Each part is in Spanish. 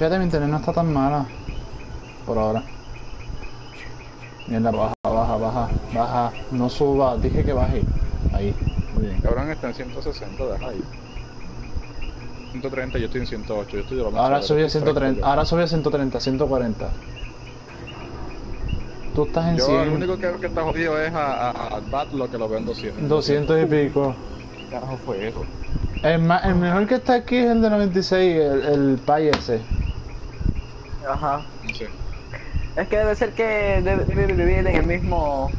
Fíjate, mi internet no está tan mala. Por ahora. Mierda, baja, baja, baja, baja. No suba, dije que baje. Ahí, muy bien. Cabrón está en 160, deja ahí. 130, yo estoy en 108, yo estoy de lo más Ahora subí a estoy 130, tranquilo. ahora subí a 130, 140. Tú estás en Yo 100, lo único que, que está jodido es a, a, a Bat lo que lo veo en 200. 200 y pico. ¿Qué carajo fue eso? El, el mejor que está aquí es el de 96, el, el Pi ese. Ajá. No sé. Es que debe ser que debe, debe vivir en el mismo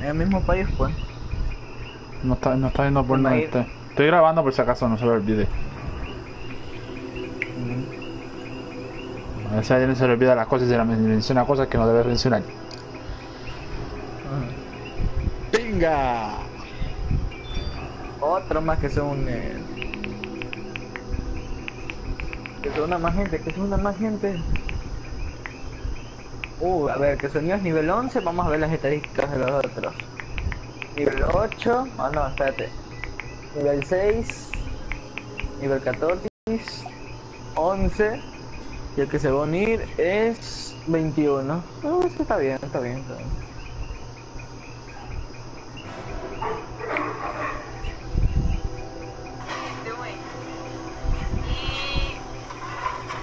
en el mismo país, pues. No está, no está viendo porno Ahí. este. Estoy grabando por si acaso, no se lo olvide. A veces a alguien se le olvida las cosas y se le menciona cosas que no debe mencionar. ¡Pinga! Otro más que son eh, que son una más gente, que son una más gente. Uh, a ver, que sonido es nivel 11, vamos a ver las estadísticas de los otros. Nivel 8, ah no, espérate. Nivel 6, nivel 14, 11, y el que se va a unir es 21. Uh, eso está bien, está bien, está bien.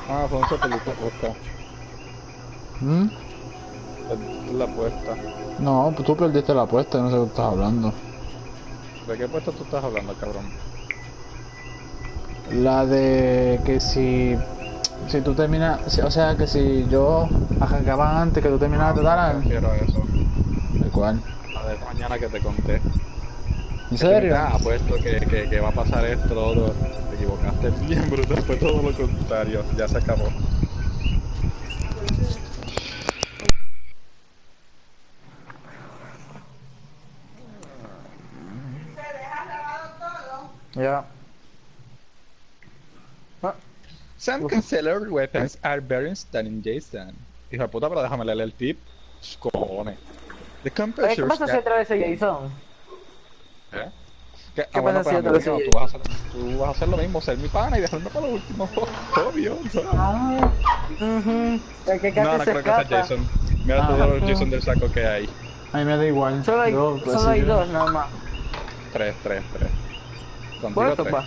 Ah, fue un satélite. ¿Mm? La puesta. No, pues tú perdiste la apuesta, no sé de qué estás hablando. ¿De qué puesta tú estás hablando, cabrón? La de que si. Si tú terminas. o sea, que si yo arrancaba antes que tú terminaras de dar. Quiero eso. ¿El cual? La de mañana que te conté. ¿En serio? Ah, apuesto que, que, que va a pasar esto, lo otro. Te equivocaste bien, bruto. Fue todo lo contrario. Ya se acabó. Ya. Some concealed weapons are very stunning, Jason. Hijo de puta, pero déjame leer el tip. Cojones. The Oye, ¿Qué pasa si otra vez Jason? ¿Eh? ¿Qué, ¿Qué ah, bueno, pasa si otra vez tú, vas a hacer, tú vas a hacer lo mismo, ser mi pana y dejarme para lo último. Obvio. ¿sabes? Ah. El que casi No, no se creo que sea escapa. Jason. Mira Ah, todos los. Jason del saco que hay. A mí me da igual. Solo hay, Yo, pues, solo hay dos nada más. Tres, tres, tres. Por eso, pa.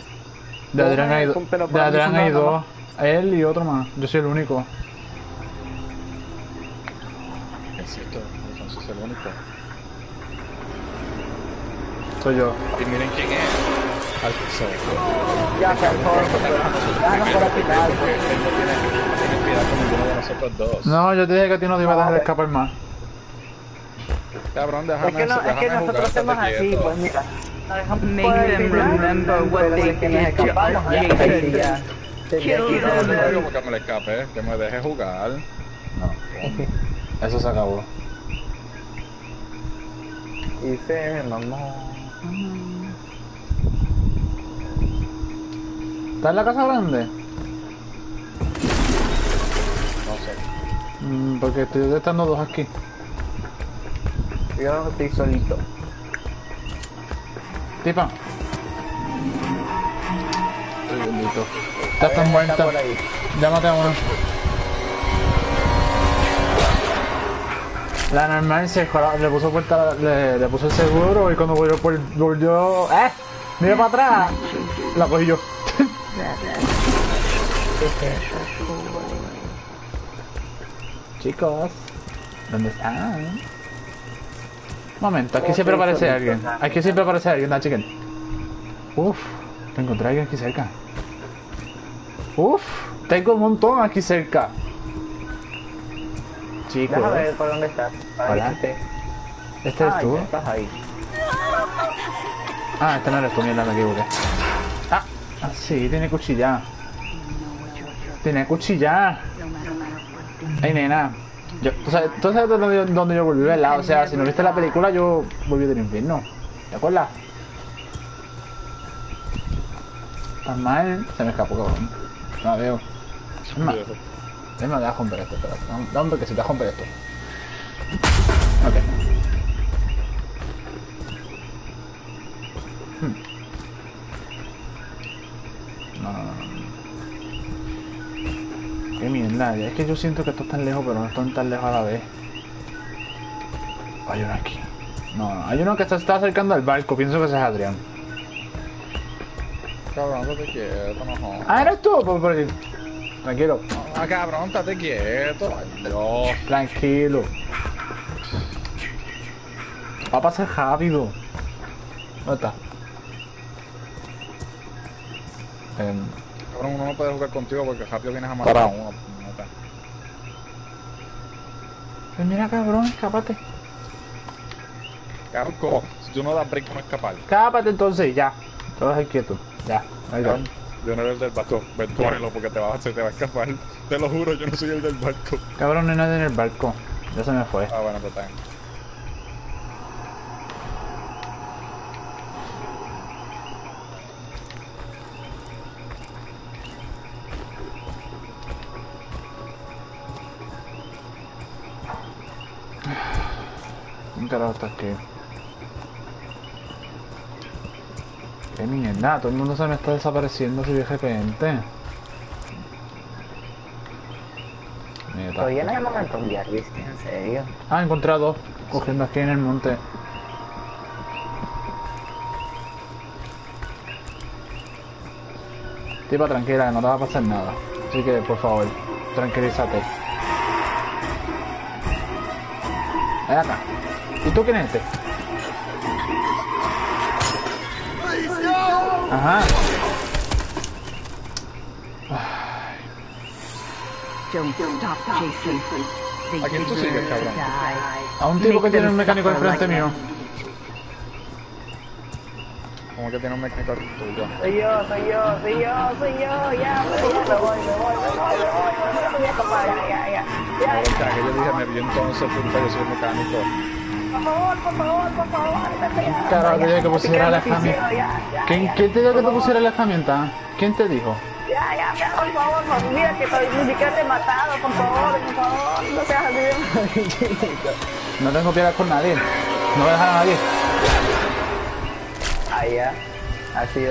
De Adrián hay, de Adrián hay dos. Él y otro más. Yo soy el único. Es cierto, entonces es el único. Soy yo. Y miren quién es. Al so, Ya se Alfonso, pero ya no por aquí Él no tiene, no tiene piedad con ninguno de nosotros dos. No, yo te dije que a ti no te iba a dejar escapar más. Cabrón, Es déjame que, no, es déjame que nosotros hacemos estate así, pues mira. Make them remember what they did to us, Kill que ir a them. No, que me le escape, que me deje jugar. No. Eso se acabó. Y se mamó. ¿Estás en la casa grande? No sé. Mm, porque estoy detectando dos aquí. Yo estoy solito. Tipa. Bendito. Ya están Está muertas. por ahí. Llámate a uno. La normal se le puso puerta, le, le puso el seguro y cuando volvió por volvió. ¡Eh! Mira para atrás. La cogí yo. Chicos, ¿dónde están? Momento, aquí siempre aparece alguien. Aquí siempre aparece alguien, da chicken. Uf, encontré a alguien aquí cerca. Uf, tengo un montón aquí cerca. Chicos, Déjame ver por dónde estás. Hola. ¿este eres Ah, tú? estás ahí. Ah, este no eres tú, mierda, me equivoqué. Ah, ah, sí, tiene cuchilla. Tiene cuchilla. Ay, nena. Yo, ¿tú, sabes, tú sabes dónde, yo- dónde yo volví, ¿verdad? O sea, si no viste la película, yo volví del infierno. ¿Te acuerdas? Tan mal, se me escapó, cabrón. No la veo. Es más, es más, romper esto, espera. Hombre, que se te va a romper esto. Ok. Hmm. No, no, no, no. Qué mierda, es que yo siento que esto está tan lejos, pero no están tan lejos a la vez. Hay uno aquí. No, no, hay uno que se está acercando al barco, pienso que ese es Adrián. Cabrón, estate quieto, no. Ah, eres tú, por, por aquí. Tranquilo, Ah, cabrón, estate quieto. Dios. tranquilo. Va a pasar rápido. ¿Dónde está? Em, Cabrón, uno no puede jugar contigo porque rápido vienes a matar a uno. pues mira, cabrón, escápate. Cabrón, ¿cómo? Si tú no das break, no escapar. Escápate entonces, ya. Todos quietos. Ya, ahí está. Cabrón, yo no era el del barco. Ven, tú ábrelo porque te va, se te va a escapar. Te lo juro, yo no soy el del barco. Cabrón, no hay nadie en el barco. Ya se me fue. Ah, bueno, total. Carajo está aquí? Qué mierda, todo el mundo se me está desapareciendo así de repente. Todavía no hay momento enviar, ¿viste? En serio. Ah, encontré a dos cogiendo aquí en el monte. Tipa, tranquila, no te va a pasar nada. Así que, por favor, tranquilízate. Ven acá. ¿Y tú quién es este? Ajá. Don't stop chasing. They ¿A quién tú sigues, cabrón? A un tipo que tiene un mecánico enfrente mío. Como que tiene un mecánico tuyo. Soy yo, soy yo, soy yo, soy yo, ya, me voy, me voy, me voy, me voy, me voy, me voy, me voy a escapar, ya, ya, ya. Ya, Cabrón, que yo dije, me vi entonces, puta, yo soy mecánico. Por favor, por favor, por favor. Carajo, te dije que pusiera la herramienta. ¿Quién, ya. ¿Quién te dijo que te pusiera la herramienta? ¿Quién te dijo? Ya, ya, ya, por favor, no, mira que estoy, ni siquiera te he matado, por favor, por favor, no seas así. No tengo piedad con nadie. No voy a dejar a nadie. Ahí ya, así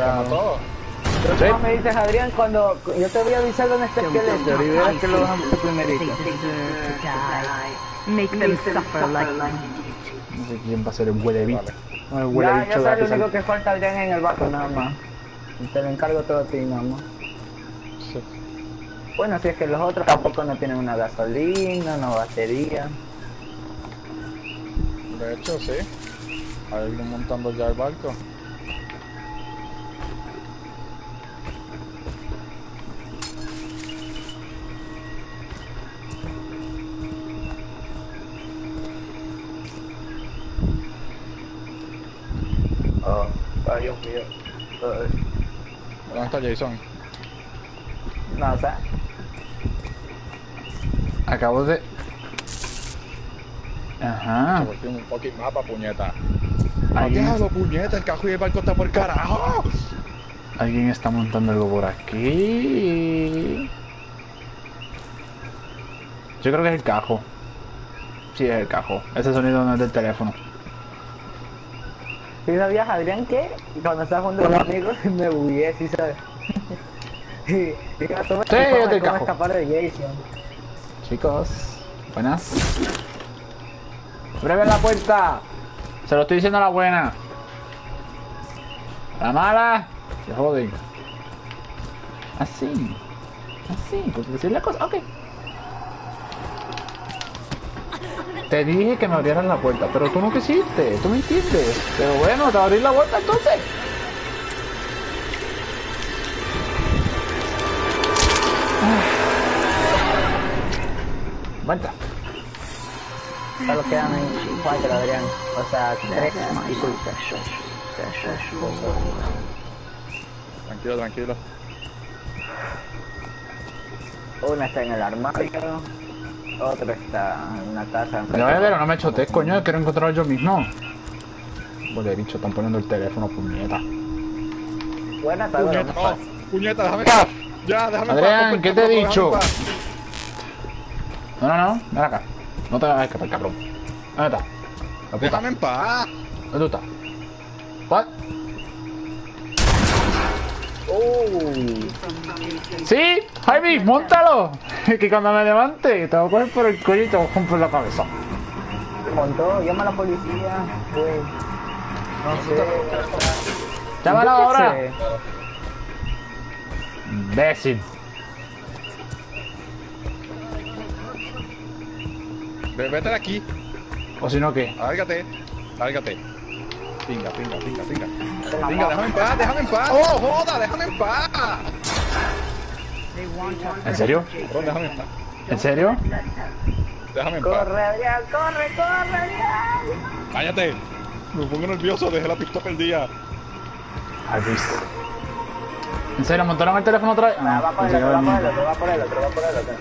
Sí. ¿cómo me dices, Adrián, cuando yo te voy a avisar dónde está el esqueleto y verás que lo primerito. die. Make them suffer like sé quién va a ser el huele bicho. Vale. No, el huele Ya, bicho ya lo único que falta Adrián en el barco nada más. Y te lo encargo todo a ti nada más. Sí. Bueno, si es que los otros tampoco no tienen una gasolina, una batería. De hecho, sí. Hay alguien montando ya el barco. Dios mío. Ay, ¿Dónde está Jason? No, o sea, Acabo de. Ajá. Se volvió un fucking mapa, puñeta. Alguien, ¡Diablo, puñeta! El cajo y el barco está por carajo. alguien está montando algo por aquí. Yo creo que es el cajo. Sí, es el cajo. Ese sonido no es del teléfono. ¿Sí sabías, Adrián, que cuando estaba junto con los amigos me bugué, ¿sí sabes? Sí, yo te cómo escapar de Jason. Chicos, buenas. ¡Abre la puerta! Se lo estoy diciendo a la buena. La mala, se joden. Así. Así, porque decir la cosa. Ok. Te dije que me abrieran la puerta, pero tú no quisiste, tú me entiendes. Pero bueno, te abrí la puerta entonces. Vuelta. Solo quedan en cuatro, Adrián. O sea, tres y tú. Tranquilo, tranquilo. Una está en el armario, otra está en una casa. Pero, eh, pero no me chotes, coño, quiero encontrar yo mismo. Huele bicho, están poniendo el teléfono, puñeta. Buena tarde, Puñeta, no. Puñeta, déjame. Ya, déjame. Adrián, paz, ¿qué te he dicho? No, no, no, ven acá. No te a escapar, cabrón. ¿Dónde está? La puta. Déjame en paz. ¿Dónde tú estás? What? Uy. Sí, Javi, montalo. Que cuando me levante te voy a coger por el cuello y te voy a romper la cabeza. Montó, llama a la policía. Güey. No sé. Qué ahora. Imbécil. Ve- Vete de aquí. O si no, ¿qué? Lárgate. Lárgate. Pinga, pinga, pinga, pinga. Pinga, déjame en paz, déjame en paz. ¡Oh, joda! ¡Déjame en paz! They want us. ¿En serio? Cabrón, déjame en paz. ¿En serio? Déjame en paz. Corre, Adrián, corre, corre, Adrián. Cállate. Me pongo nervioso, dejé la pistola perdida. Javi. ¿En serio? ¿Montaron el teléfono otra vez? Ah, va por pensé el otro, va por el otro, va por el otro, va por el otro.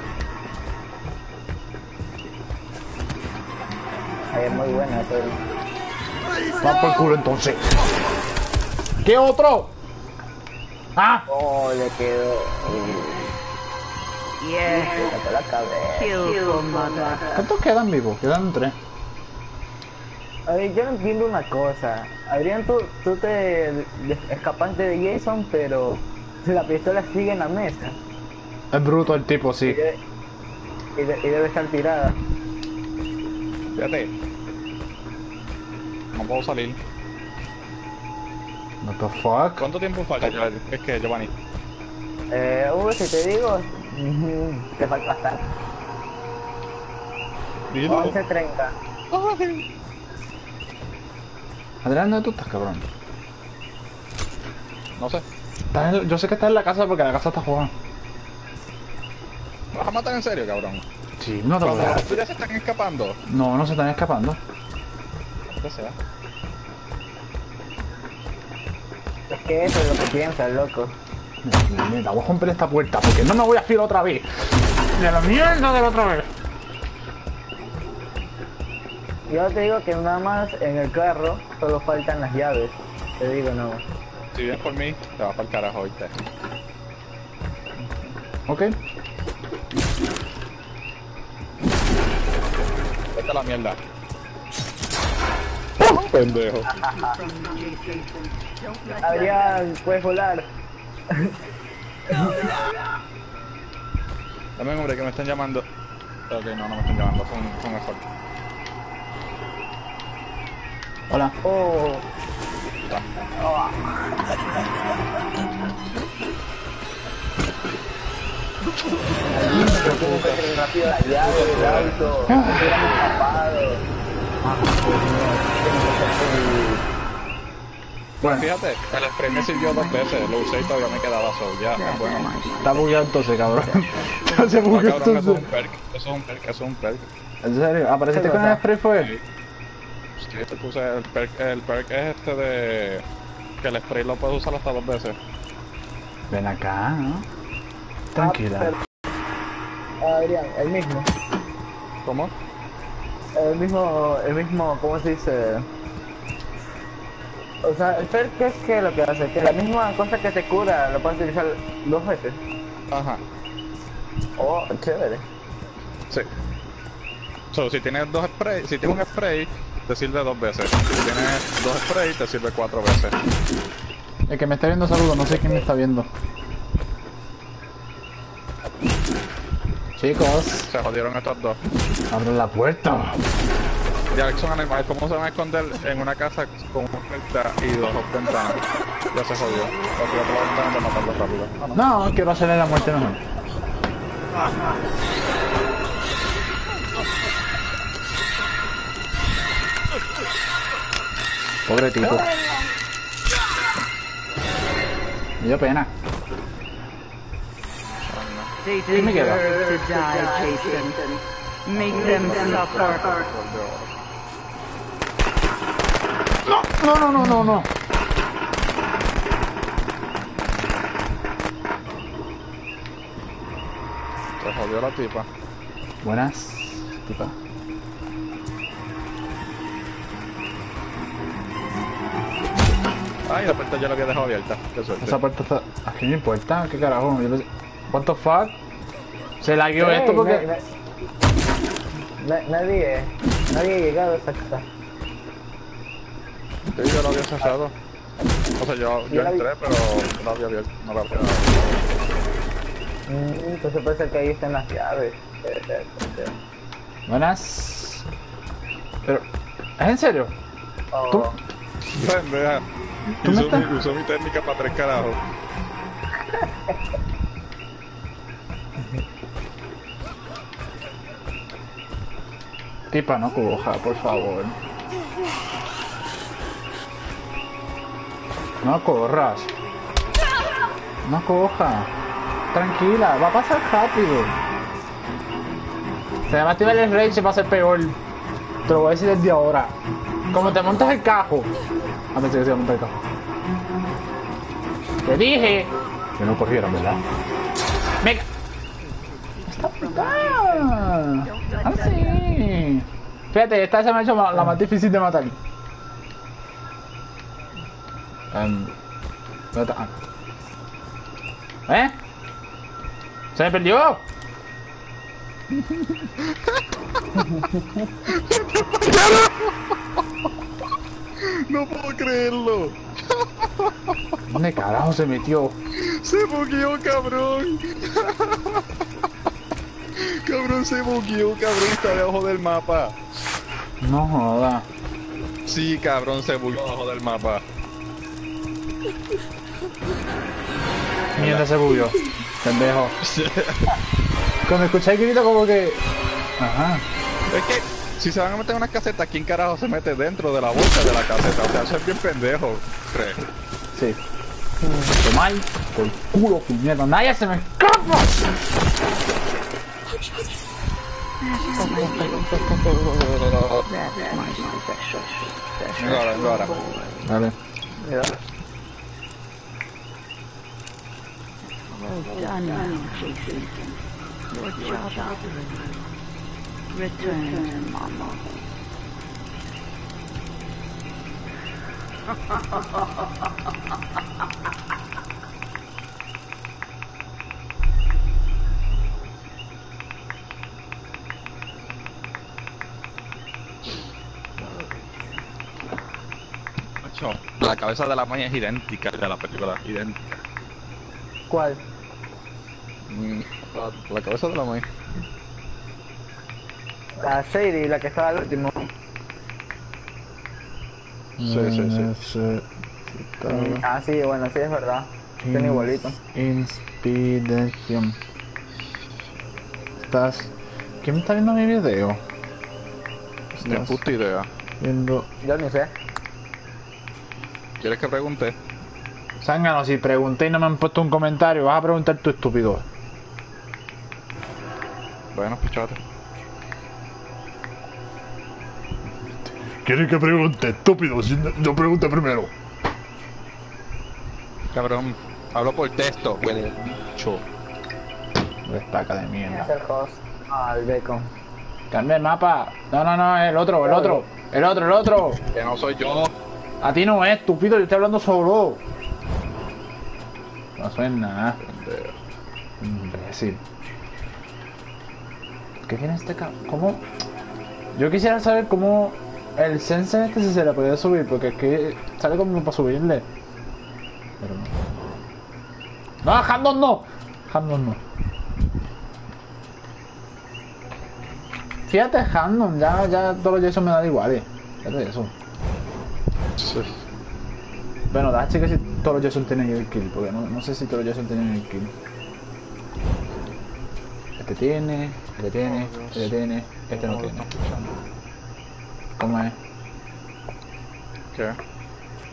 Ay, es muy buena, pero... Va por culo entonces. ¿Qué otro? Ah, Oh, le quedó... Mother. ¿cuántos quedan vivos? Quedan tres. A ver, yo no entiendo una cosa. Adrián, tú, tú te escapaste de Jason, pero la pistola sigue en la mesa. Es bruto el tipo, sí. debe, y de- y debe estar tirada. Fíjate. No puedo salir. What the fuck? ¿Cuánto tiempo falta? Es que Giovanni. Eh, uh, si te digo, te falta bastante. Dilo. 11.30. Adrián, ¿dónde tú estás, cabrón? No sé. Estás en- yo sé que estás en la casa porque la casa está jugando. ¿Me ¿Vas a matar en serio, cabrón? Sí, no te voy a los se están escapando. No, no se están escapando. ¿Qué sea? Es que eso es lo que piensas, loco. Mira, voy a romper esta puerta porque no me voy a fiar otra vez. De la mierda de la otra vez. Yo te digo que nada más en el carro solo faltan las llaves. Te digo no. Si vienes por mí, te vas para el carajo, ¿oíste? Ok. Vete a la mierda. Pendejo. Adrián, puedes volar. Dame un hombre que me están llamando. Ok, no, no me están llamando, fue un error. Hola. Oh, yo tengo que hacer rápido la llave del auto. Bueno, Fíjate, el spray me sirvió dos veces, lo usé y todavía me quedaba solo. Ya, bueno. está bugueado entonces, cabrón. se No, bugueó cabrón, eso es entonces. un perk, eso es un perk, eso es un perk. ¿En serio? ¿Apareciste Es con el spray fue? Sí. Te puse el perk, el perk es este de... Que el spray lo puedes usar hasta dos veces. Ven acá, ¿no? Tranquila. Ah, Adrián, el mismo. ¿Cómo? El mismo, el mismo, ¿cómo se dice? O sea, el perk es que lo que hace, que la misma cosa que te cura lo puedes utilizar dos veces. Ajá, Oh, chévere. sí. So, si tienes dos sprays, si tienes un spray, te sirve dos veces. Si tienes dos sprays, te sirve cuatro veces. El que me está viendo saludo, no sé quién me está viendo. Chicos, Se jodieron estos dos. abren la puerta. Y Alex son animales, ¿cómo se van a esconder en una casa con una puerta y dos ventanas? Ya se jodió. Porque lo ventanas de matarlo rápido. Ah, no. No, quiero hacerle la muerte mejor. Pobre tipo. Me dio pena. They ¿Qué me queda? deserve to die, Jason. Make them suffer. No, no, no, no, no. Se jodió la tipa. Buenas, tipa. Ay, la puerta ya la había dejado abierta. Qué suerte. Esa puerta está... Aquí no importa, qué carajo. Yo pensé- What the fuck? Se lagueó Ey, esto porque... na- na- nadie, nadie ha llegado a esa casa. Sí, yo lo había cerrado. O sea, yo, Yo yo la vi. entré, pero no había abierto. No la había Mm, Entonces puede ser que ahí estén las llaves. Buenas. Pero, ¿es en serio? Oh, ¿Tú? Pendeja. ¿Tú me Usó, mi, usó mi técnica para tres carajos. Tipa, no coja, por favor. No corras. No coja. Tranquila, va a pasar rápido. Se va a activar el rage y va a ser peor. Te lo voy a decir desde ahora. Como te montas el cajo. A ver si se monta el cajo. Te dije que no corrieran, ¿verdad? ¡Venga! ¡Ah, sí! Fíjate, esta se me ha hecho la más difícil de matar. Em. Ah. ¿Eh? ¡Se me perdió! No puedo creerlo. ¿Dónde carajo se metió? Se bugueó, cabrón. Cabrón, se bugueó, cabrón. Está debajo del mapa. No joda. Sí, cabrón, se bugueó debajo del mapa. Mierda se bugueó. Pendejo. Cuando escuché el grito como que... Ajá. Es que si se van a meter en una caseta, ¿quién carajo se mete dentro de la bolsa de la caseta? O sea, eso es bien pendejo. Cree. Sí. Tomar por culo, puñeta. Nadie se me escapa. Venga ahora, venga ahora. Vale. mira. Well done, Jason. Your job is return to Mama. La cabeza de la maña es idéntica de la película, idéntica. ¿Cuál? Mm, La, la cabeza de la maña. La Sadie, la que estaba al último. Sí, sí, sí. sí. Ah, sí, bueno, sí, es verdad. Tiene igualito. Inspiración. Estás. ¿Quién está viendo mi video? Ni puta idea. viendo. Yo ni sé. ¿Quieres que pregunte? Zángano, si pregunté y no me han puesto un comentario, vas a preguntar tú, estúpido. Bueno, pues chate. ¿Quieres que pregunte, estúpido? Si no, yo pregunte primero. Cabrón, hablo por texto, huele bicho. Destaca de Es mierda. el host. Ah, el bacon. Cambia el mapa. No, no, no, el otro, el otro. El otro, el otro. Que no soy yo. A ti no es, estúpido, yo estoy hablando solo. No suena nada. Imbécil. ¿Qué tiene este ca... ¿Cómo? Yo quisiera saber cómo el sense este se le puede subir, porque es que sale como para subirle. Pero no. No, Handon no. Handon no. Fíjate, Handon, ya, ya todos los me dan iguales. Fíjate eso. Sí. Bueno, da cheque si todos los Jason tienen el kill, porque no, no sé si todos los Jason tienen el kill. Este tiene, este tiene, este tiene, este no tiene. ¿Cómo es? ¿Qué?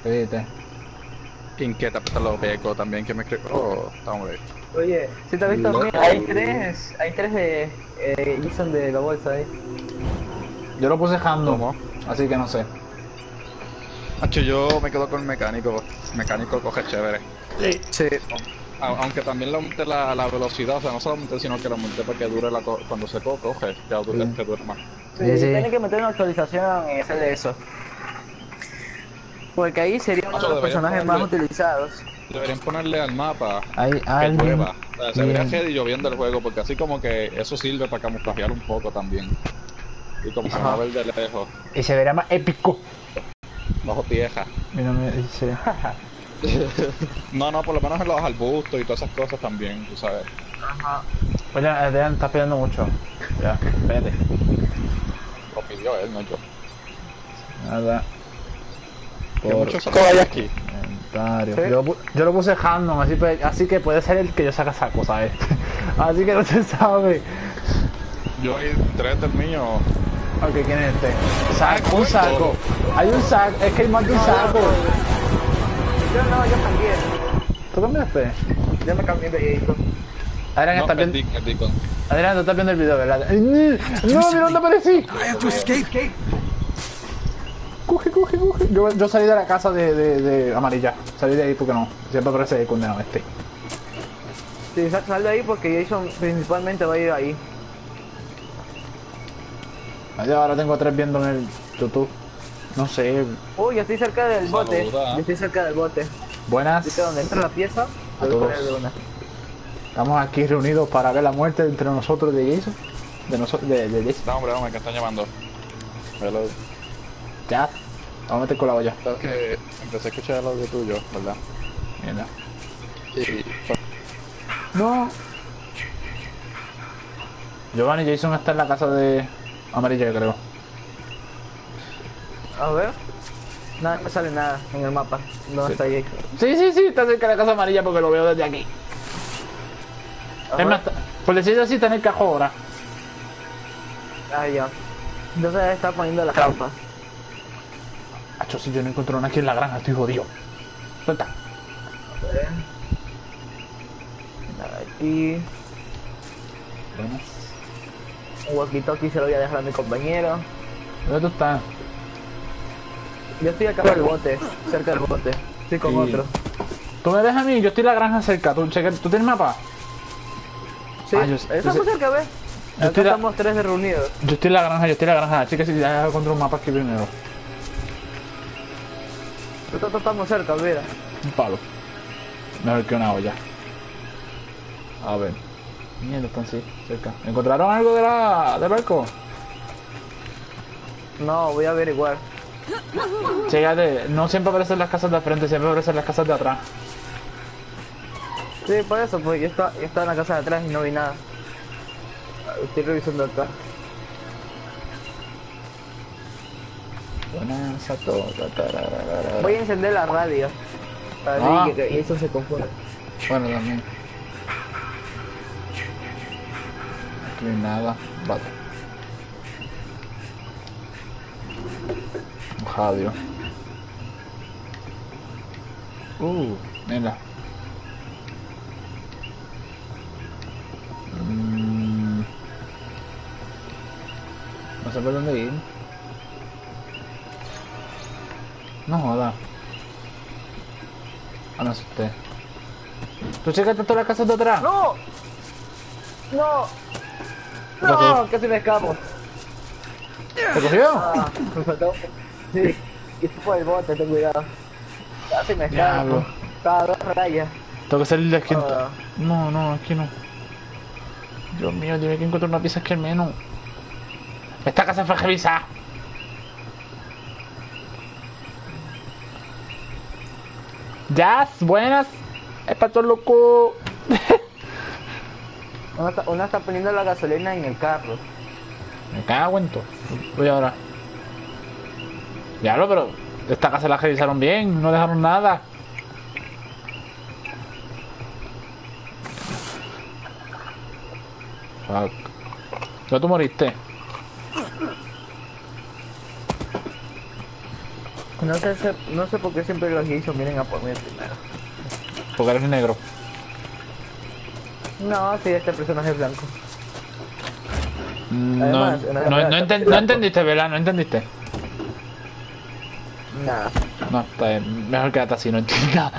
¿Qué dijiste? Inquieta, pues lo peco también que me escribió. Oh, estamos ahí. Oye, si te has visto, mira, hay tres, hay tres de eh, Jason de la bolsa ahí. Yo lo puse Handon, ¿Cómo? así que no sé. Hacho, yo me quedo con el mecánico. El mecánico coge chévere. Sí. A- Aunque también le aumenté la, la velocidad, o sea, no solamente sino que le aumenté para que dure la co- cuando se co- coge, que dure, Sí. que dure más. Sí, Sí, sí. Tienen que meter una actualización y hacerle eso. Porque ahí sería uno de los personajes más utilizados. Deberían ponerle al mapa Hay que alguien. llueva. O sea, se vería heavy lloviendo el juego, porque así como que eso sirve para camuflajear un poco también. Y como que Ajá. no ver de lejos, Y se verá más épico. Bajo tierra. Mira, me dice. No, no, por lo menos en los arbustos y todas esas cosas también, tú sabes. Ajá. Oye, Adrián, estás pidiendo mucho. Ya, espérate. Lo pidió él, no yo. Nada. Por mucho saco hay aquí. Sí. Yo, lo puse random, así, pe- así que puede ser el que yo saca saco, ¿sabes? así que no se sabe. Yo hay tres del mío. Ok, ¿quién es este? Saco, un saco. Hay un saco, es que hay más de un saco. Yo no, yo cambié. ¿Tú cambiaste? Yo me cambié de Jason. Adrián, No, ¿estás el viendo? Adrián, tú estás viendo el video, ¿verdad? ¡Ay, ¡No! ¡No, mira dónde aparecí! I have to escape. Coge, coge, coge. Yo, yo salí de la casa de, de, de amarilla. Salí de ahí porque no. Siempre aparece el condenado este. Sí, sal de ahí porque Jason principalmente va a ir ahí. Yo ahora tengo tres viendo en el YouTube. No sé. Uy, yo estoy cerca del bote. Saluda. Yo estoy cerca del bote. Buenas. ¿Viste dónde entra la pieza? A todos. poner de una. Estamos aquí reunidos para ver la muerte entre nosotros de Jason. De nosotros, de, de Jason. No, hombre, hombre, que están llamando. Hello. Ya. Vamos a meter con la olla. Sabes que empecé a escuchar algo tuyo, ¿verdad? Mierda. Y No. Giovanni Jason está en la casa de amarilla, creo. A ver. Nada, no sale nada en el mapa. No Sí. está Jason. Sí, sí, sí, está cerca de la casa amarilla porque lo veo desde aquí. Es más, está- por decirlo así, está en el cajón ahora. Ah, ya. Entonces está poniendo las trampas. Hacho, si yo no encuentro nada aquí en la granja, estoy jodido. Suelta. A ver. Nada aquí. Buenas. Un walkie-talkie se lo voy a dejar a mi compañero. ¿Dónde tú estás? Yo estoy acá del bote, cerca del bote. Estoy con Sí. otro. Tú me dejas a mí, yo estoy en la granja cerca. ¿Tú, cheque- ¿tú tienes mapa? Sí, Ah, yo estamos cerca, ¿ves? Yo la- estamos tres de reunidos. Yo estoy en la granja, yo estoy en la granja. Chicas, si ya encontré un mapa aquí primero. Nosotros estamos cerca, mira. Un palo. Mejor que una olla. A ver. Mierda, están sí, cerca. ¿Encontraron algo de la, del barco? No, voy a averiguar. Chécate, no siempre aparecen las casas de frente, siempre aparecen las casas de atrás. Sí, por eso, pues yo estaba, yo estaba en la casa de atrás y no vi nada. Estoy revisando acá. Buenas a todos. tararara. Voy a encender la radio. Para Ah. que, que eso se confunde. Bueno, también. Nada. Vale. Radio. Uh, mira. Mm. No sé por dónde ir. No joda. Ah, no, es usted. ¿Tú checaste todas las casas de atrás? ¡No! ¡No! ¡No! Casi me escapo. ¿Te cogió? Ah, me faltó. Sí, y fue por el bote, ten cuidado. Casi me escapo. Cada dos rayas. Tengo que salir de aquí. Ah. No, no, aquí no. Dios mío, tiene que encontrar una pieza que al menos. Esta casa fue revisada. Jazz, buenas. Es para todo loco. Una está, poniendo la gasolina en el carro. Me cago en todo. Voy ahora. Diablo, pero esta casa la revisaron bien, no dejaron nada. Fuck. Ya tú moriste. No sé, sé- no sé por qué siempre los Jason vienen a por mí primero. Porque eres negro. No, sí, este personaje es blanco. Mm, Además, no, no, una- no enten- no entendiste, ¿verdad? No entendiste. Nada. No, está bien. Mejor quédate así, no entiendes nada.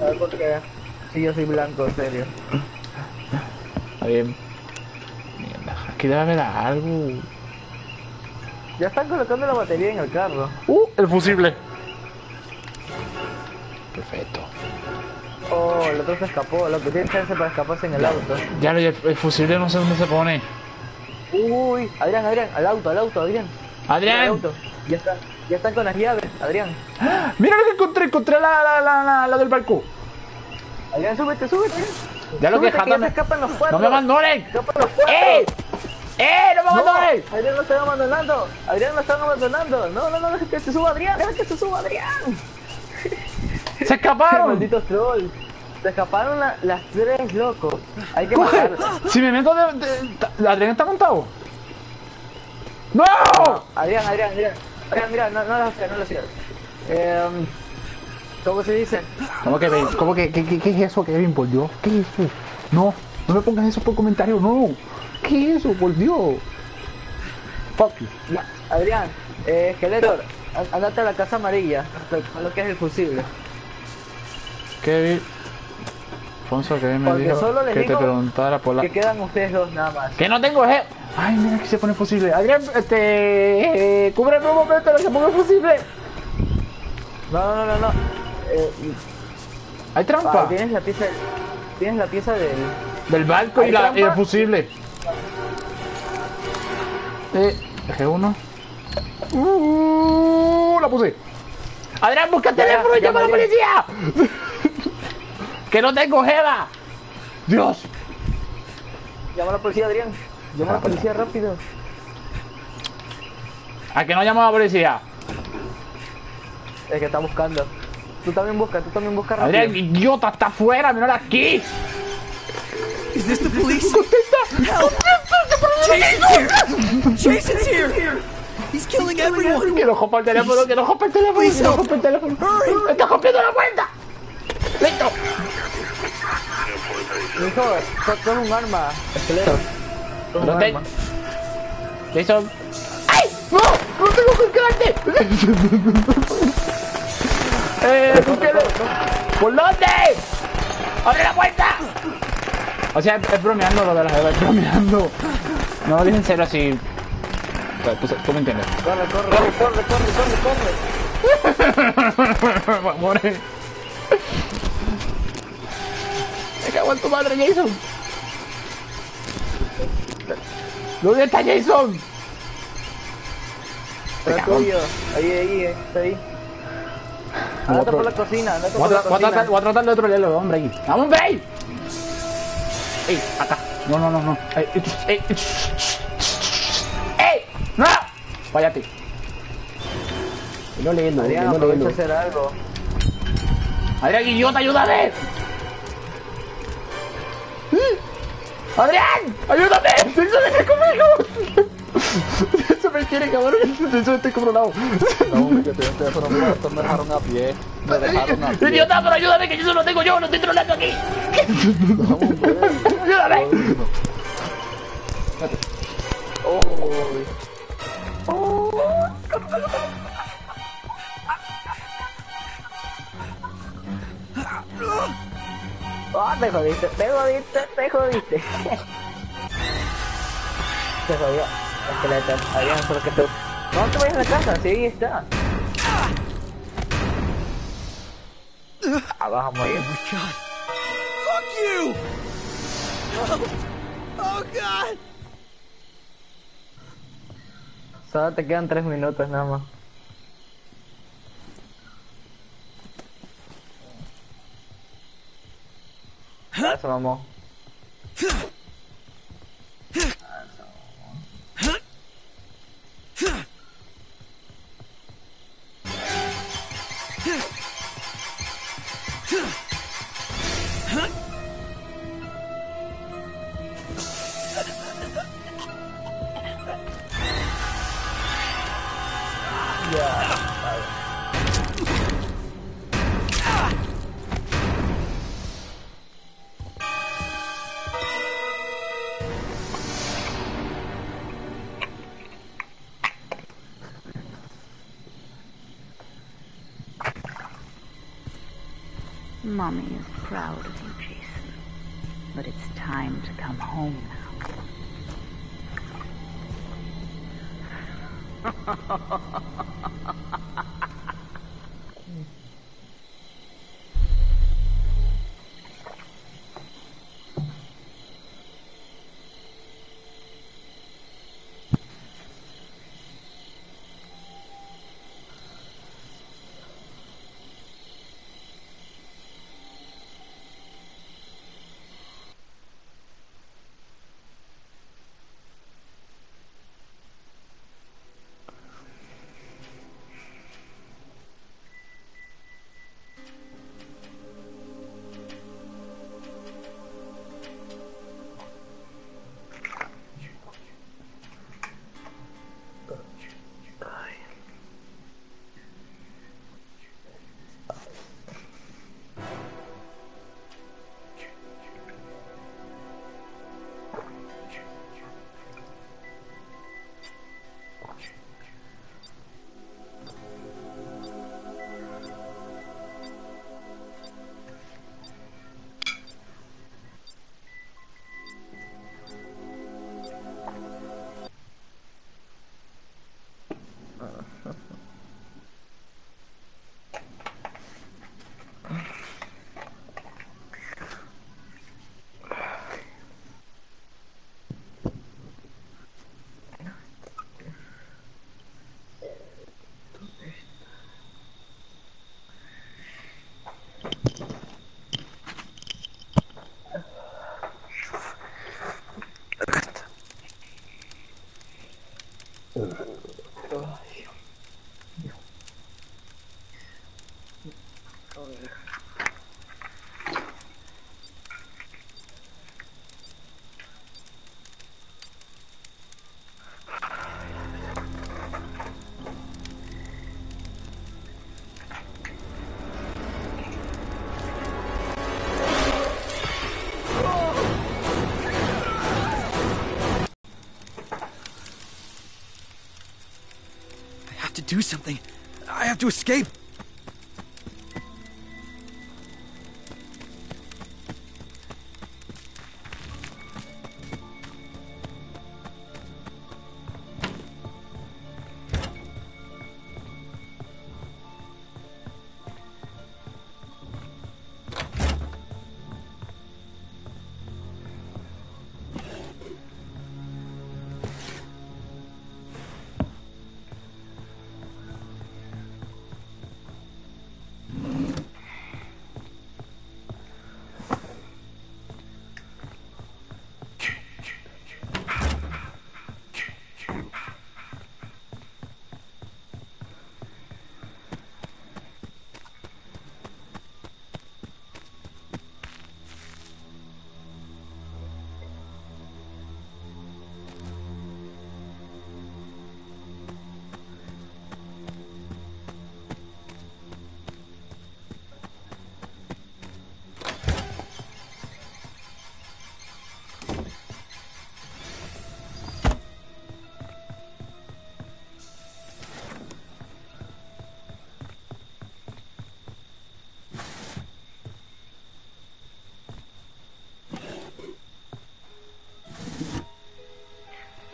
A ver por qué. Sí, yo soy blanco, en serio. Está bien. Mierda, aquí debe haber algo. Ya están colocando la batería en el carro. ¡Uh! El fusible. Perfecto. Oh, el otro se escapó. Lo que tiene chance para escaparse en el auto. Ya, el, el fusible no sé dónde se pone. Uy, Adrián, Adrián, al auto, al auto, Adrián. Al ¡Adrián! auto. Ya está. Ya están con las llaves, Adrián. Mira lo que encontré, encontré la, la, la, la, la del barco. Adrián, súbete, súbete. Ya lo que Súbete, ya se me- escapan los cuatro. ¡No me abandonen! Escapan los cuatro. ¡Eh! ¡Eh! ¡No me No, abandonen! Adrián lo están abandonando. Adrián lo están abandonando. No, no, no, deja que se suba Adrián, deja que se suba Adrián. ¡Se escaparon! Malditos trolls. Se escaparon la- las tres, loco. Hay que ¡Coge! Si me meto de... de- ¿Adrián está montado? ¡No! Adrián, Adrián, Adrián. Adrián, mira, no, no lo hacía, no lo hacía. Eh, ¿Cómo se dice? ¿Cómo que? ¿Cómo que, qué, qué, qué es eso, Kevin, por Dios? ¿Qué es eso? No, no me pongas eso por comentario, no. ¿Qué es eso, por Dios? Fuck you. Adrián, eh, Skeletor, an- andate a la casa amarilla, con lo que es el fusible. Kevin... Alfonso, Kevin me Porque dijo solo le que te preguntara por la... Que quedan ustedes dos nada más. Que no tengo. Ay, mira que se pone fusible. Adrián, este... Eh, cúbreme un momento, que se ponga fusible. No, no, no, no, no. Eh, Hay ah, trampa. tienes la pieza, tienes la pieza del. Del barco y, ¿Hay la, y el fusible. Eh, G1. Uh, la puse. Adrián, busca teléfono y llama a la policía. Que no tengo jeva. Dios. Llama a la policía, Adrián. Llama a la policía rápido. ¿A que no llamo a la policía? El que está buscando. Tú también busca, tú también busca rápido. Adrián, idiota, está afuera, mira aquí. Is this the police? Contesta. Jason's here! Jason's here! He's killing everyone! Quiero romper el teléfono, quiero romper el teléfono, quiero romper el teléfono. ¡Está rompiendo la puerta! ¡Listo! Hijo, co- con un arma. Esqueleto. Con un No te- arma. Jason. ¡Ay! ¡No! ¡No tengo con quedarte! ¡Eh! ¿tú qué le- ¿Por dónde? ¡Abre la puerta! O sea, es, bromeando lo de la jeva, es bromeando. No lo dije en serio así. Tú, tú me entiendes. Corre, corre, corre, corre, corre, corre, corre. Cago en tu madre, Jason. ¿Dónde está Jason? Está tuyo. Ahí, ahí, eh, está ahí. Andate por la cocina, andate por a, la cocina. voy a tratar de otro hielo, hombre, ahí. ¡Vamos, hombre! ahí! ¡Ey! Acá. No, no, no, no. ¡Ey! ¡Ey! ¡Ey! ¡No! Váyate. Hielo leyendo, Adrián, hielo aprovecha a leyendo. hacer algo. Adrián, idiota, ayúdame. Adrián, ayúdame. Jason está conmigo. Eso me quiere, cabrón. Jason está coronado. No, que el teléfono muerto, me dejaron a pie. Me dejaron a pie. Idiota, pero ayúdame, que yo eso lo tengo yo, no estoy troleando aquí. Jodiste, te jodiste, te jodiste. Se jodió. Esqueleto, Adrián, solo que tú. No te vayas a la casa, sí, ahí está. Ah, vas a morir. Fuck you! Oh, oh god! Solo te quedan tres minutos nada más. 哼什么哼哼哼哼哼哼哼 do something. I have to escape.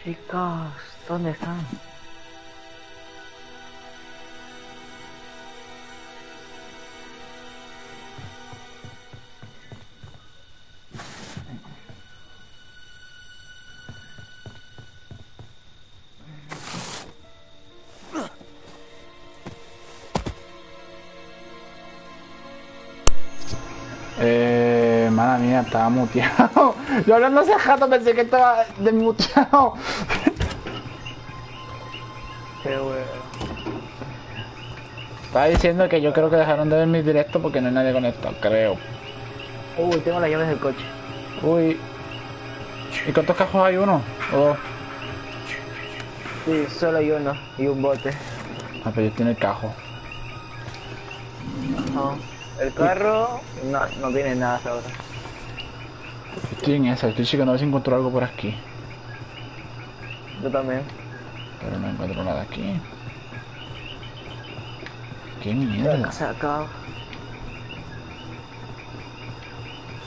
Chicos, ¿dónde están? Eh, mala mía, estaba muteado. Yo hablando hace rato pensé que estaba desmuteado. Qué bueno. Estaba diciendo que yo creo que dejaron de ver mis directos porque no hay nadie conectado, creo. Uy, tengo las llaves del coche. Uy. ¿Y cuántos cajos hay? ¿Uno? ¿O dos? Sí, solo hay uno y un bote. Ah, pero yo tiene el cajo. No. El carro no, no tiene nada hasta ahora. Estoy en esa, estoy checando a ver si encuentro algo por aquí. Yo también. Pero no encuentro nada aquí. ¿Qué mierda? de acá.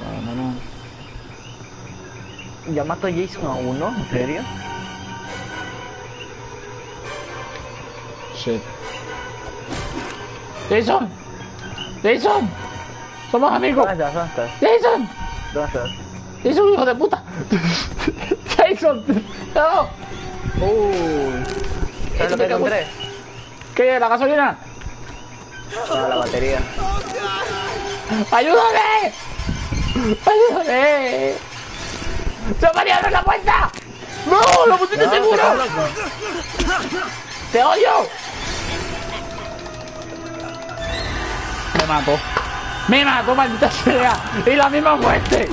Vámonos. ¿Ya mató a Jason a uno? ¿En serio? Shit. ¡Jason! ¡Jason! ¡Somos amigos! ¿Dónde estás? ¿Dónde estás? ¡Jason! ¿Dónde estás? ¡Jason, hijo de puta! ¡Jason! ¡No! Uy. ¿Sabes lo que encontré? ¿Qué? ¿La gasolina? No, la batería. ¡Ayúdame! ¡Ayúdame! ¡Se me abrir la puerta! ¡No! ¡Lo pusiste No, seguro! ¡Te odio! Me mató. Me mató, maldita sea. Y la misma muerte.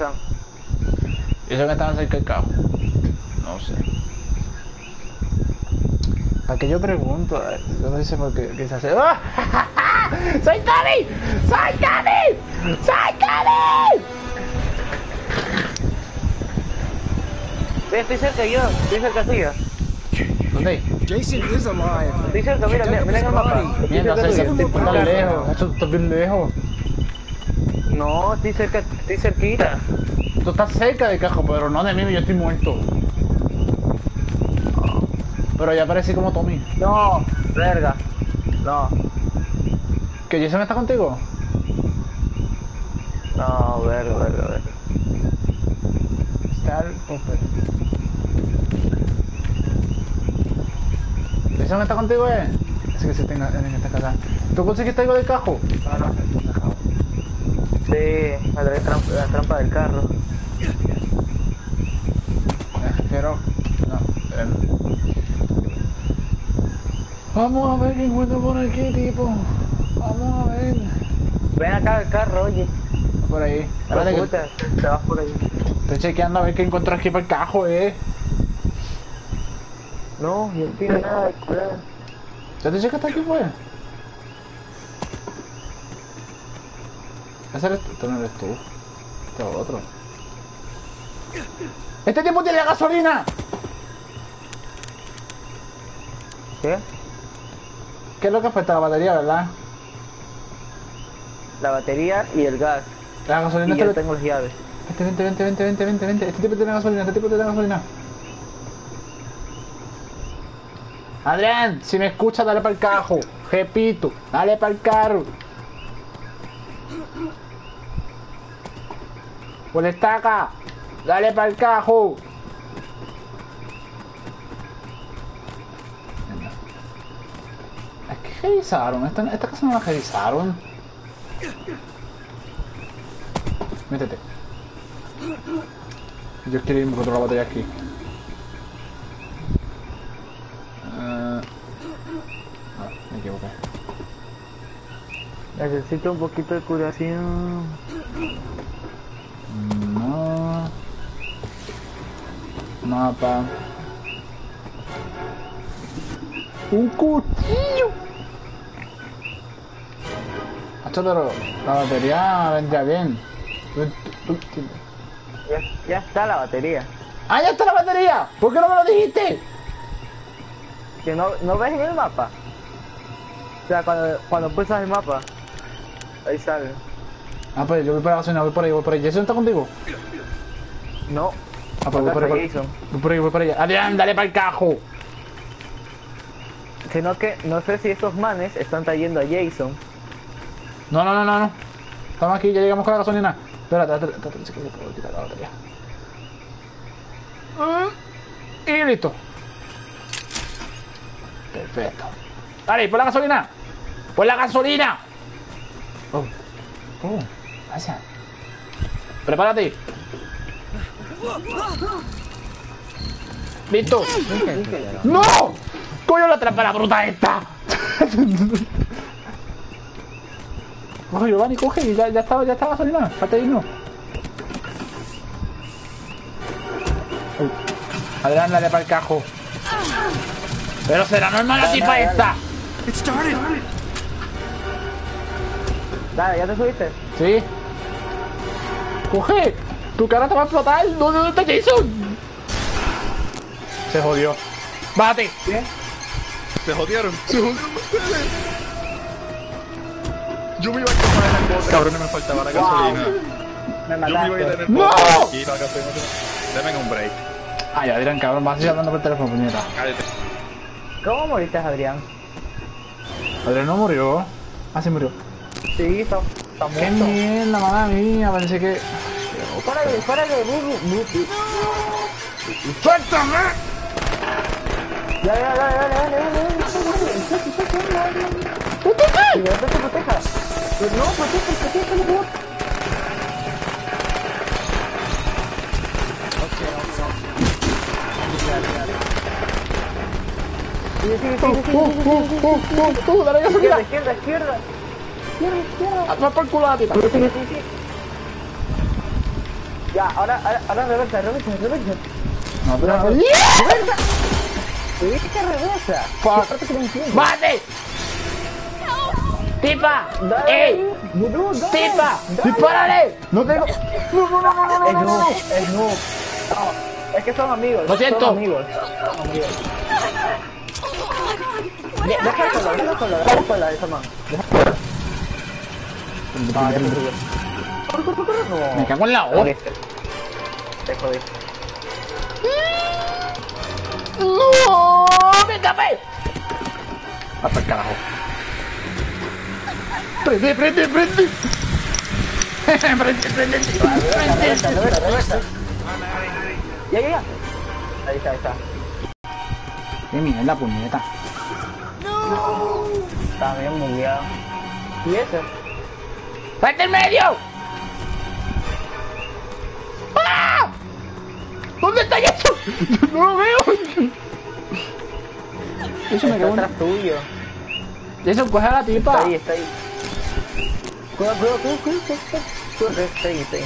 Está Jason? Eso que estaban cerca del carro. No sé. ¿Para qué yo pregunto? Yo no sé por qué, qué se hace. ¡Ah! ¡Soy Tommy! ¡Soy Tommy! ¡Soy Tommy! Ve, estoy cerca yo. Estoy cerca tuyo. ¿Dónde? Jason is alive. Estoy cerca, mira, mira, mira en el mapa. César, tuyo. tú estás lejos. Esto está bien lejos. No, estoy cerca, estoy cerquita. Tú estás cerca del cajo, pero no de mí, yo estoy muerto. Pero ya parecí como Tommy. No, verga. No, ¿Que Jason está contigo? no, verga, verga, verga. Star Popper. ¿Jason está contigo, eh? Así que se tenga en esta casa. ¿Tú conseguiste algo del cajo? No, no, no. Sí, me trae trampa, la trampa del carro. Pero, no. Vamos a ver qué encuentro por aquí, tipo. Vamos a ver. Ven acá el carro, oye. Por ahí. Espérate que puta, te vas por ahí. estoy chequeando a ver qué encuentro aquí para el cajo, eh. No, yo no tiene nada de cuidado. ¿Ya te checaste aquí, pues? Ese eres tú, no eres tú. Este es otro. ¡Este tipo tiene gasolina! ¿Qué? ¿Qué es lo que afecta la batería, verdad? La batería y el gas. La gasolina Y yo este, tengo las llaves. este, vente, vente, vente, vente, vente, vente. Este tipo tiene gasolina, este tipo tiene gasolina. Adrián, si me escuchas, dale para el cajo. Repito, dale para el carro. Pues estaca, dale para el cajo. Es que revisaron, esta, esta casa no la revisaron. Métete. Yo quiero irme con la batería aquí. Ah, no, me equivoqué. Necesito un poquito de curación. No. Mapa. Un cuchillo. Hacho, pero la batería vendría bien. Ya, ya está la batería. ¡Ah, ya está la batería! ¿Por qué no me lo dijiste? Que no, no ves en el mapa. O sea, cuando, cuando pulsas el mapa, ahí sale. Ah, pues yo voy para la gasolina, voy por ahí, voy por ahí. ¿Jason está contigo? No, Ah, pues voy por ahí. Voy, Jason. voy por ahí, voy por ahí. Adrián, dale para el cajo. Sino que no sé si estos manes están trayendo a Jason. No, no, no, no, no. Estamos aquí, ya llegamos con la gasolina. Espérate, espérate, espérate, espérate, que puedo quitar la batería. Mm, Y listo. Perfecto. Dale, pon la gasolina. Pon la gasolina. Oh. Oh, gracias. Prepárate. Listo. ¡No! ¡Coño la trampa la bruta esta! Coge, Giovanni, coge, ya, ya está, ya está gasolina, irnos. Adrián, dale para el cajo. Pero será normal la tipa esta. Dale, ¿ya te subiste? Sí. Coge, tu cara te va a explotar. ¿Dónde, dónde está Jason? Se jodió. Bájate. Se jodieron. Se jodieron ustedes. Yo me iba a quemar en el bote. Cabrón, me faltaba la gasolina. Me Yo me iba a ir en el ¡No! bote. Y la gasolina. Deme un break. Ay, Adrián, cabrón, vas a seguir hablando por teléfono, puñeta. Cállate. ¿Cómo moriste, Adrián? Adrián no murió. Ah, sí murió. Sí, está, está Qué muerto. mierda, mala mía, pensé que... Párale, párale, ¡Suéltame! Ya, ya, dale, dale, dale, dale, dale. ¡Protege! Y ahorita se proteja. Pues no, ¡Uh, uh, uh, uh, uh! ¡Dale gasolina! Izquierda, izquierda, izquierda. Izquierda, izquierda. ¡A tomar por culo Ya, ahora, ahora, ahora reversa, reversa, reversa. No, pero... ¡Reversa! ¿Te viste que reversa? Fuck. No. ¡Mate! ¡Tipa! ¡Ey! ¡Tipa! ¡Dispárale! ¡No tengo! ¡No, no, no, no, no, Es no, no, no! es noob. No, es que son amigos. Lo siento. Son amigos. Son amigos. De- Deja sola, deja sola, deja sola esa man. Ah, Corre, corre, corre. Me No. cago en la O. Te jodiste. ¡No! me escapé! Hasta el carajo. Prende, prende, prende. prende, prende, prende. Ya, ya, ya. Ahí está, ahí está. Qué mierda, puñeta. Está bien mundiado. ¿Y ese? ¡Vete en medio! ¡Ah! ¿Dónde está eso? No lo veo. Eso me Está cago en... atrás tuyo. Eso, coge a la Está tipa. ahí, está ahí. Cuidado, cuidado, cuidado, cuidado, cuidado. Cuidado, Está ahí, está ahí.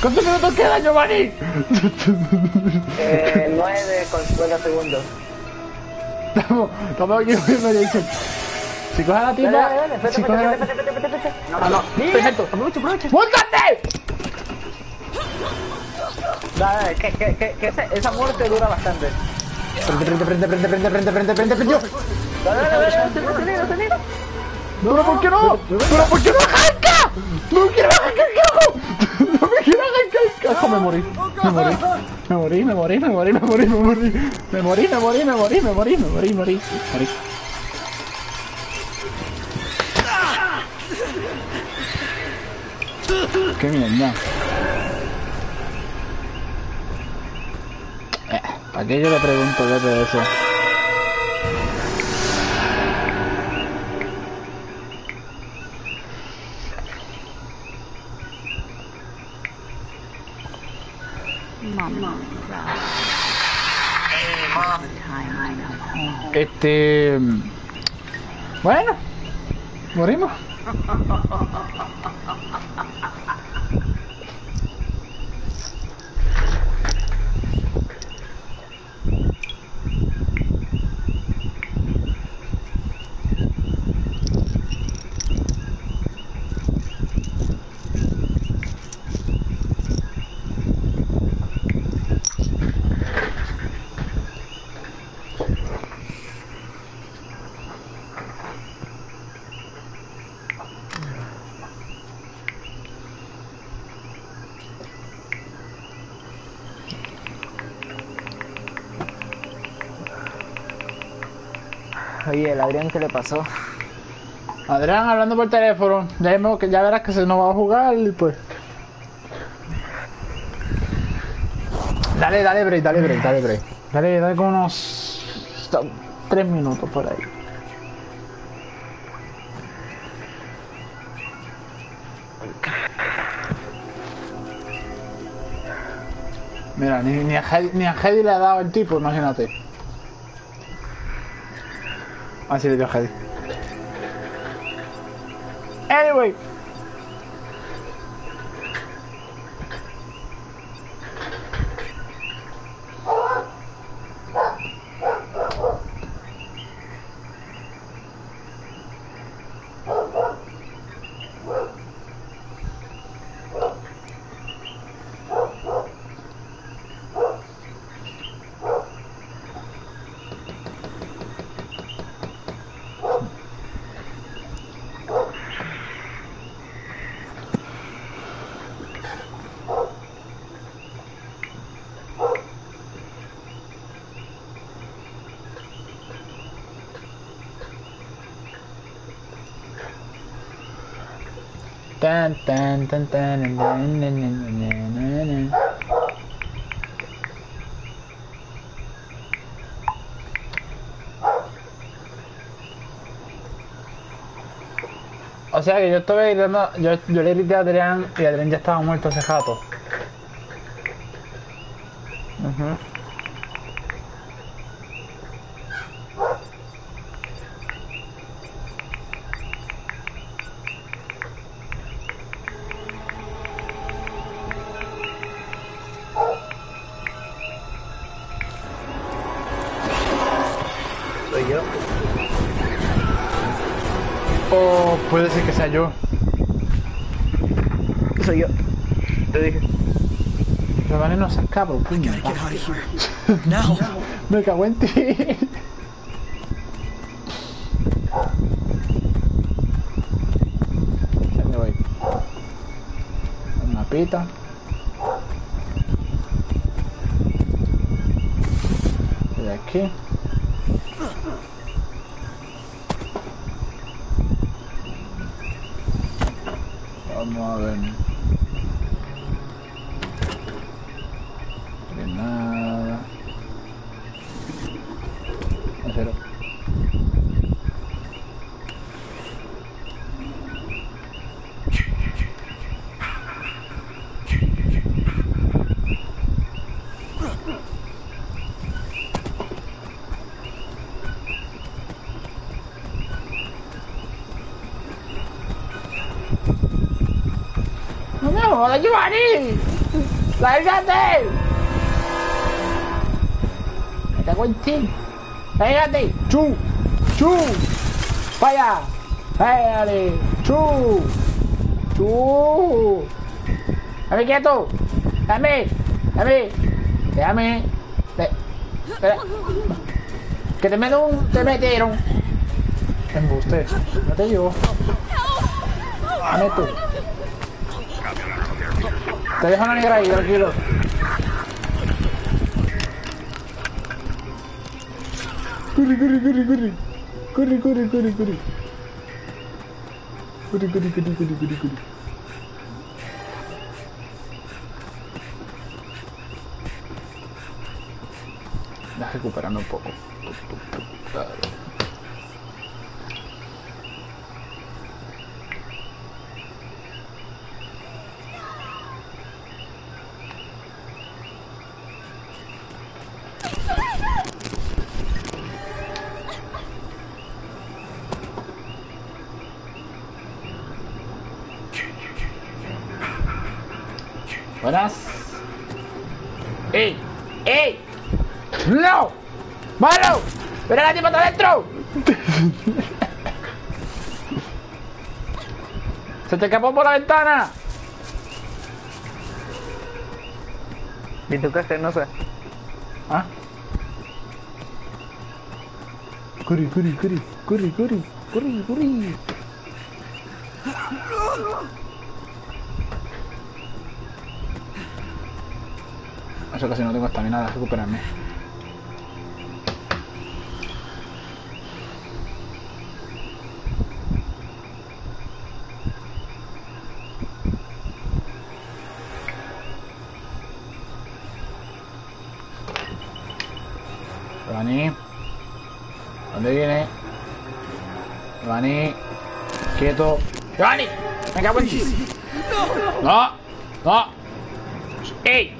¿Cuántos minutos quedan, Giovanni? Eh, 9 con 50 segundos. Estamos, estamos aquí en Mediation. Si coge a la tipa... Dale, dale, dale, espérate, si coge a la... espérate, espérate, espérate, espérate. No, Ah, no, Mira, perfecto. Aprovecha, aprovecha. ¡Móntate! Dale, que, que, que, que esa, esa muerte dura bastante. Prende, prende, prende, prende, prende, prende, prende, prende, prende. Dale, dale, dale, acelera, acelera, acelera. ¿Pero por qué no? ¿Pero por qué no arranca? ¡No quiero arrancar carajo! ¡No me quiero arrancar carajo! Me morí, me morí, me morí, me morí, me morí, me morí, me morí, me morí, me morí, me morí, me morí, me morí, morí, morí. ¡Qué mierda! Aquí yo le pregunto desde eso. Este... Bueno, morimos. Oye, el Adrián, ¿qué le pasó? Adrián hablando por teléfono. Ya, que, ya verás que se nos va a jugar y pues. Dale, dale break, dale break, dale break. Dale, dale como unos. Tres minutos por ahí. Mira, ni, ni, a Heidi, ni a Heidi le ha dado el tipo, imagínate. 发现就个很 O sea que yo estaba gritando, yo, yo le grité a Adrián y Adrián ya estaba muerto hace rato. Ser que sea yo. Soy yo. Te dije. Giovanni no se escapa, puño. Get out of here. Now. Me cago en ti. Ya me voy. Una pita. De aquí. Vamos a ver. Granada. Acero. ¡No jodas, Giovanni! ¡Lárgate! ¡Me cago en ti! ¡Lárgate! ¡Chu! ¡Chu! ¡Vaya! ¡Pégale! ¡Chu! ¡Chu! ¡Dame quieto! ¡Dame! ¡Dame! ¡Déjame! De- espera. ¡Que te metieron! ¡Te metieron! Embuste. No te llevo. Dame tú. Te dejo una negra ahí, tranquilo. Corre, corre, corre, corre. Corre, corre, corre, corre. Corre, corre, corre, corre, corre, corre. Vas recuperando un poco. ¡Pero la tipa está adentro! ¡Se te escapó por la ventana! ¿Y tú qué haces? No sé. ¿Ah? Corre, corre, corre, corre, corre, corre, corre. Eso casi no tengo estamina de recuperarme. Giovanni. ¿Dónde viene? Giovanni. Quieto. Giovanni. Me cago en ti. No. No. ¡Ey!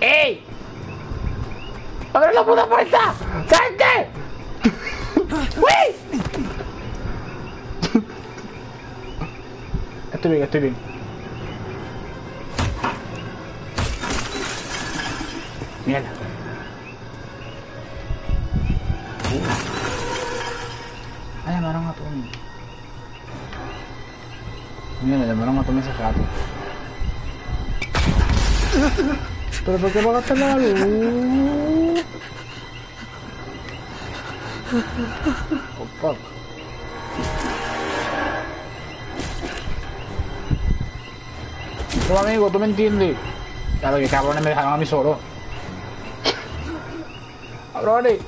¡Ey! ¡Abre la puta puerta! ¡Salte! ¡Uy! Estoy bien, estoy bien. Mierda. Mira, llamaron a Tommy hace rato. ¿Pero por qué apagaste la luz? Oh, fuck. No, amigo, tú me entiendes. Claro, que cabrones me dejaron a mí solo. Cabrones.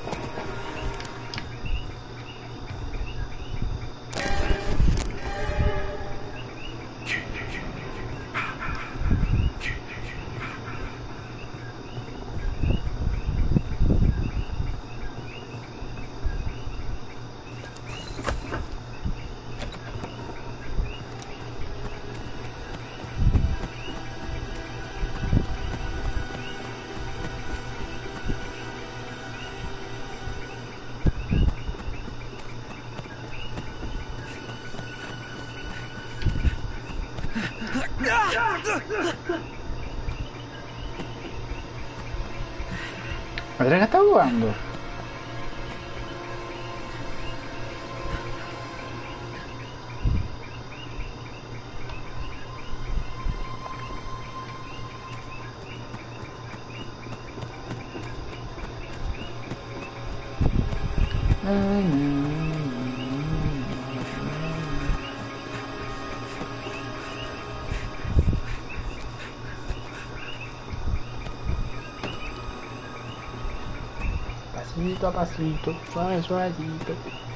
¿Madre que está jugando? Pasito a pasito, suave, suavecito. Ya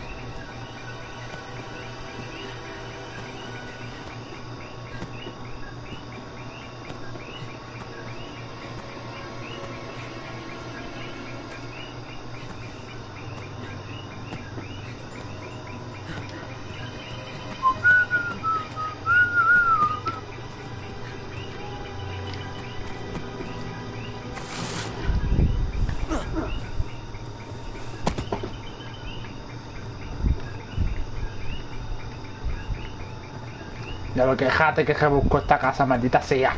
quejate que busco esta casa, maldita sea.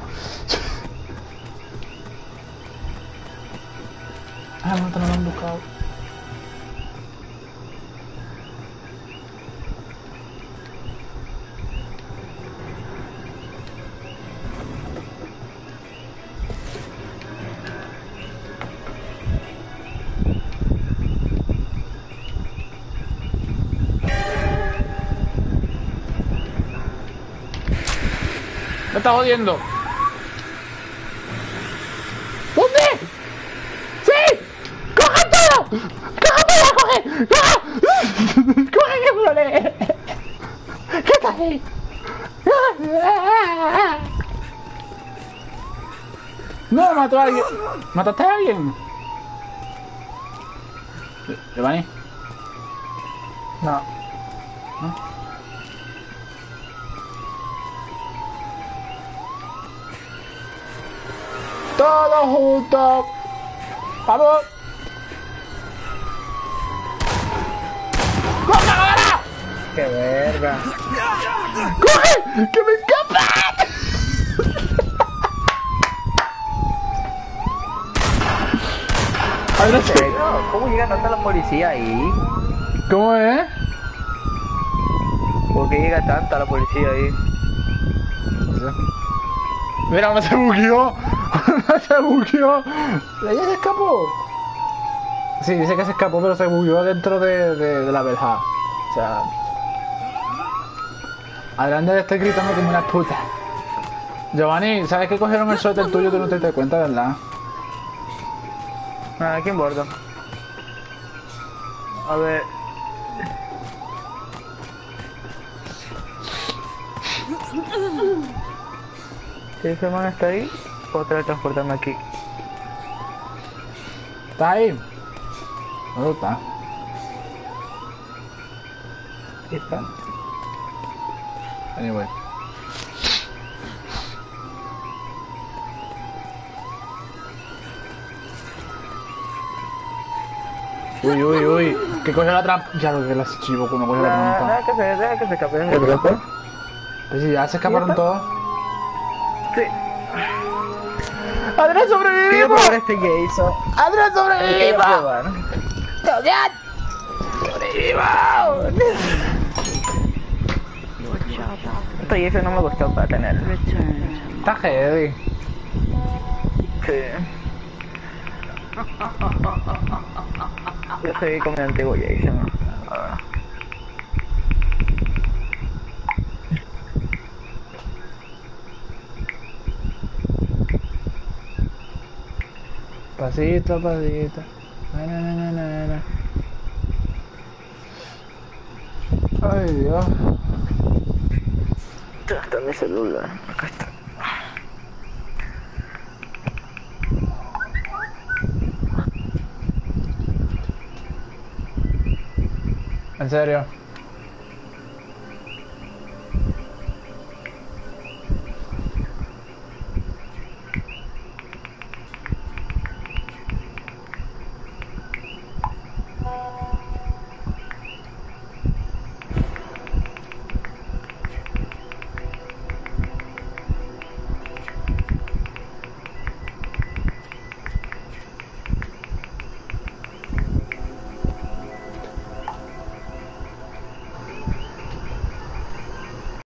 Me está jodiendo. ¿Dónde? ¡Sí! ¡Coge todo! ¡Coge todo! ¡Coge! ¡Coge! ¡Coge que! ¿Qué está ahí? No, mató a alguien. ¿Mataste a alguien? Giovanni. No. Todos juntos. ¡Vamos! ¡Coge ahora! ¡Qué verga! ¡Coge! ¡Que me escapa! Ay, no sé. Pero, ¿Cómo llega tanta la policía ahí? ¿Cómo es? ¿Por qué llega tanta la policía ahí? Mira, no se bugueó. Se bugueó. Ella se escapó. Sí, dice que se escapó, pero se bugueó dentro de, la verja. O sea. Adrián debe estar gritando como una puta. Giovanni, ¿sabes que cogieron el suéter tuyo? Tú no te das cuenta, ¿verdad? Ah, ¿qué importa? A ver. Si ese man está ahí, puedo teletransportarme aquí. ¿Está ahí? ¿Dónde está? Ahí está. Anyway. Uy, uy, uy. Que coge la trampa. Ya lo que las chivo que no coge la trampa. deja que se, deja que se escape. se escape. Pues si ya se escaparon todos. Sí. ¡Adrián Quiero sobrevivimos! probar este Jason. ¡Adrián Quiero sobrevivimos! probar. ¡Adrián! Este Jason no me gustó para tener. Está heavy. Sí. Yo seguí con mi antiguo Jason. Ah. Pasito, pasito. Na, na, na, na, na, na. Ay, Dios. ¿Dónde está mi celular? Acá está. En serio.